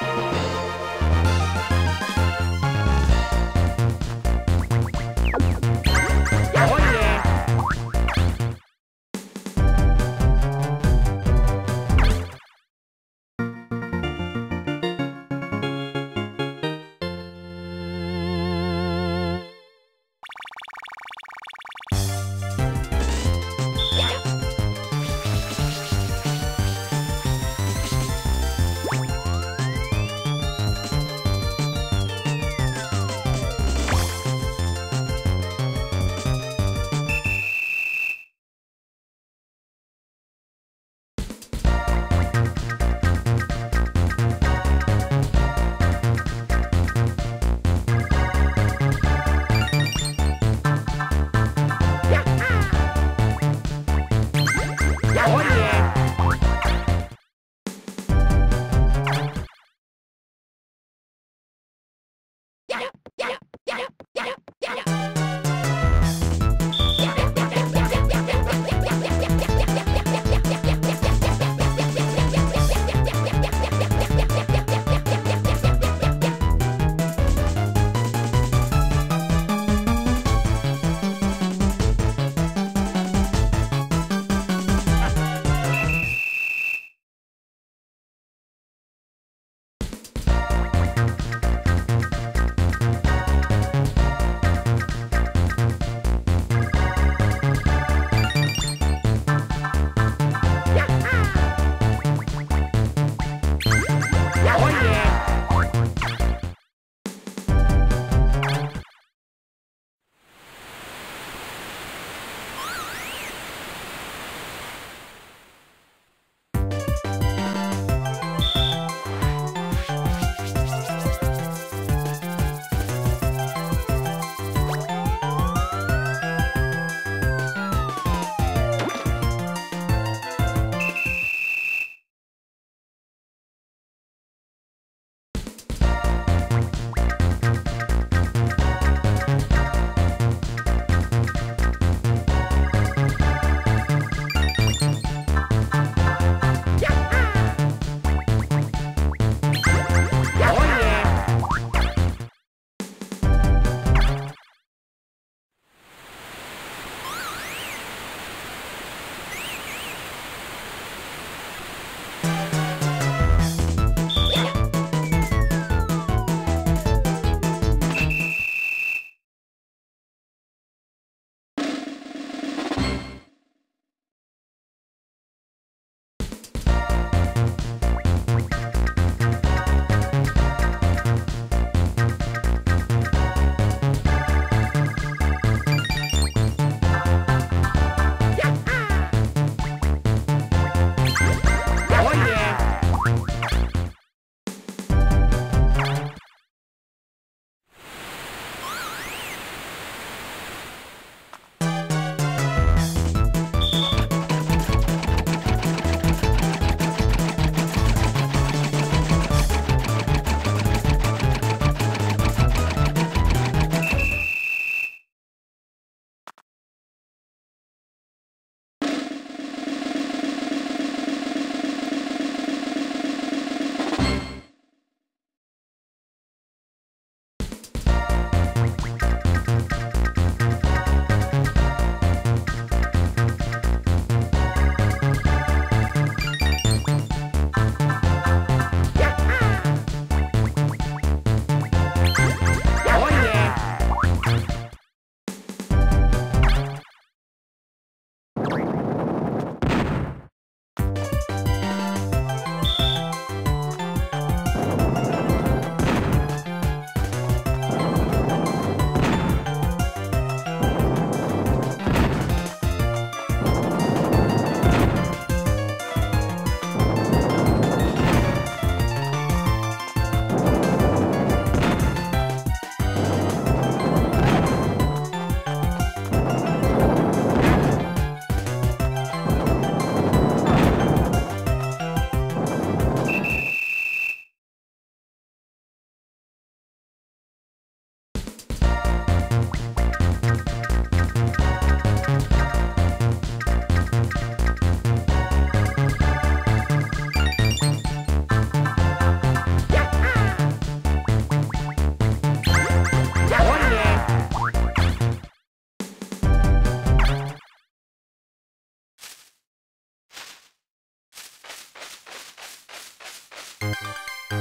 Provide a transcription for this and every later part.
Música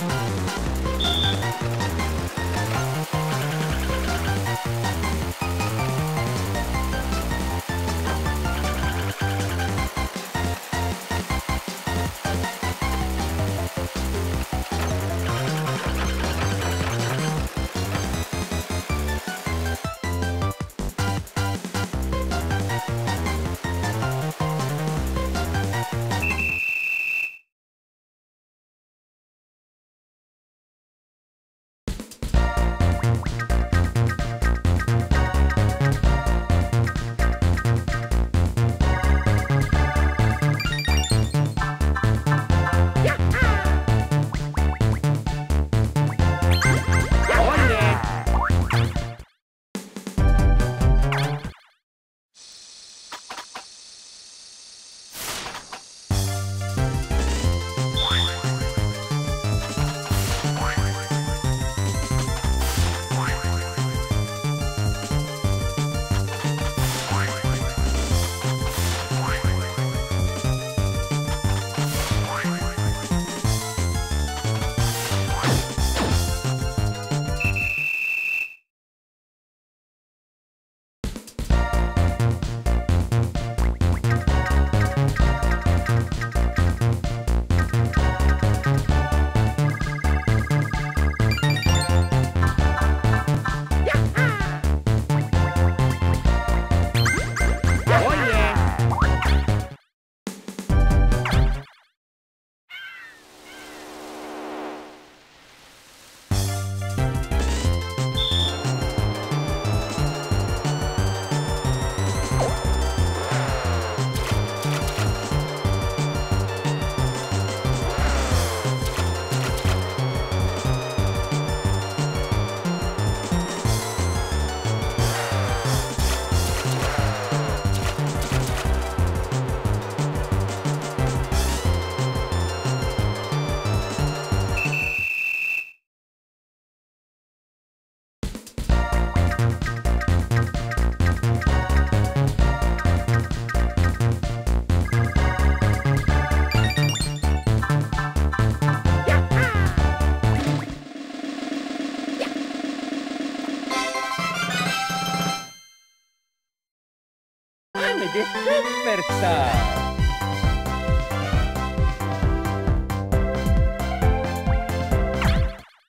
Bye. despertar.